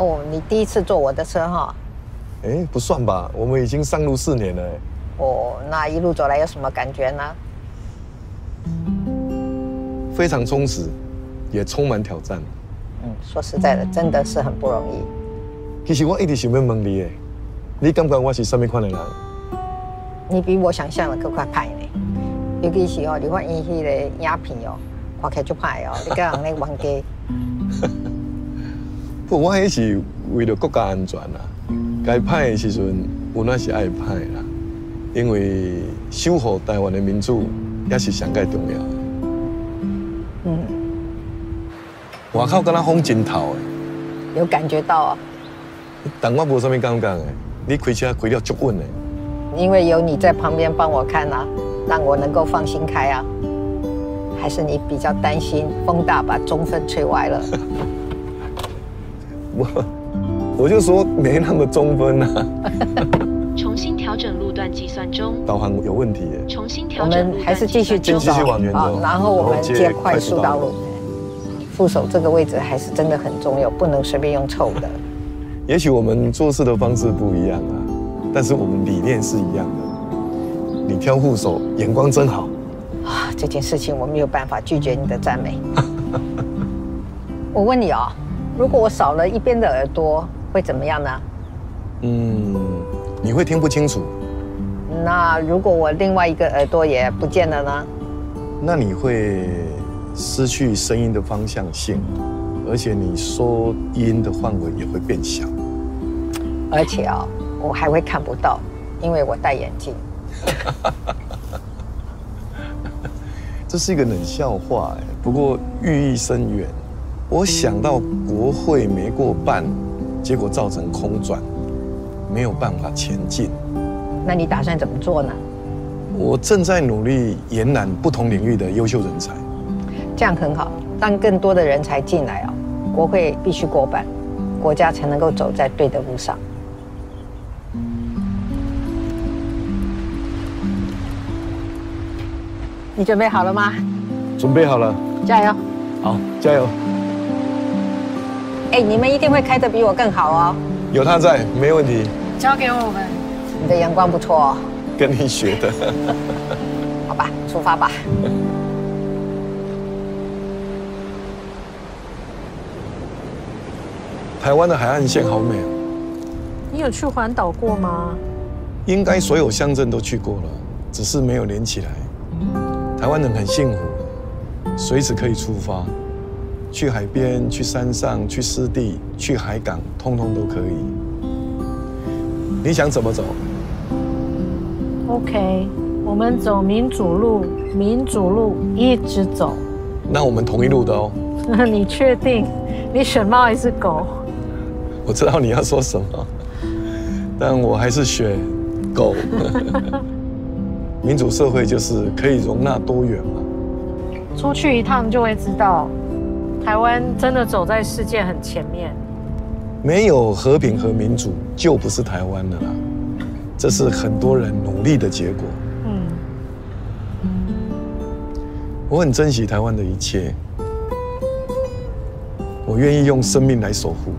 哦，你第一次坐我的车哈？哎，不算吧，我们已经上路四年了。哦，那一路走来有什么感觉呢？非常充实，也充满挑战。嗯，说实在的，真的是很不容易。其实我一直想要问你，你感觉我是什么款的人？你比我想象的更快派呢。尤其是哦，你看伊迄个影片哦，看起来就派哦，你跟人咧玩家。不，我迄是为了国家安全啦。该派的时阵，我那是爱派啦，因为守护台湾的民主也是上界重要。嗯。外口跟他风真透的。有感觉到啊。但我无什么感觉的，你开车开了足稳的。因为有你在旁边帮我看啊，让我能够放心开啊。还是你比较担心风大把中分吹歪了？我 我就说没那么中分啊。重新调整路段计算中。导航有问题。重新调整。我们还是继续继续往前走，然后我们接快速道路。副手这个位置还是真的很重要，不能随便用凑的。也许我们做事的方式不一样啊，但是我们理念是一样的。你挑副手眼光真好啊！这件事情我没有办法拒绝你的赞美。我问你哦。如果我少了一边的耳朵，会怎么样呢？嗯，你会听不清楚。那如果我另外一个耳朵也不见了呢？那你会失去声音的方向性，而且你收音的范围也会变小。而且啊，我还会看不到，因为我戴眼镜。这是一个冷笑话哎，不过寓意深远。我想到国会没过半，结果造成空转，没有办法前进。那你打算怎么做呢？我正在努力延揽不同领域的优秀人才。这样很好，让更多的人才进来哦。国会必须过半，国家才能够走在对的路上。你准备好了吗？准备好了。加油！好，加油！哎，你们一定会开得比我更好哦。有他在，没问题。交给我们。你的阳光不错哦。跟你学的。好吧，出发吧。台湾的海岸线好美哦。你有去环岛过吗？应该所有乡镇都去过了，只是没有连起来。台湾人很幸福，随时可以出发。去海边、去山上、去湿地、去海港，通通都可以。你想怎么走？OK，我们走民主路，民主路一直走。那我们同一路的哦。你确定？你选猫还是狗？我知道你要说什么，但我还是选狗。民主社会就是可以容纳多元嘛。出去一趟就会知道。台湾真的走在世界很前面，没有和平和民主就不是台湾的啦。这是很多人努力的结果。嗯，我很珍惜台湾的一切，我愿意用生命来守护。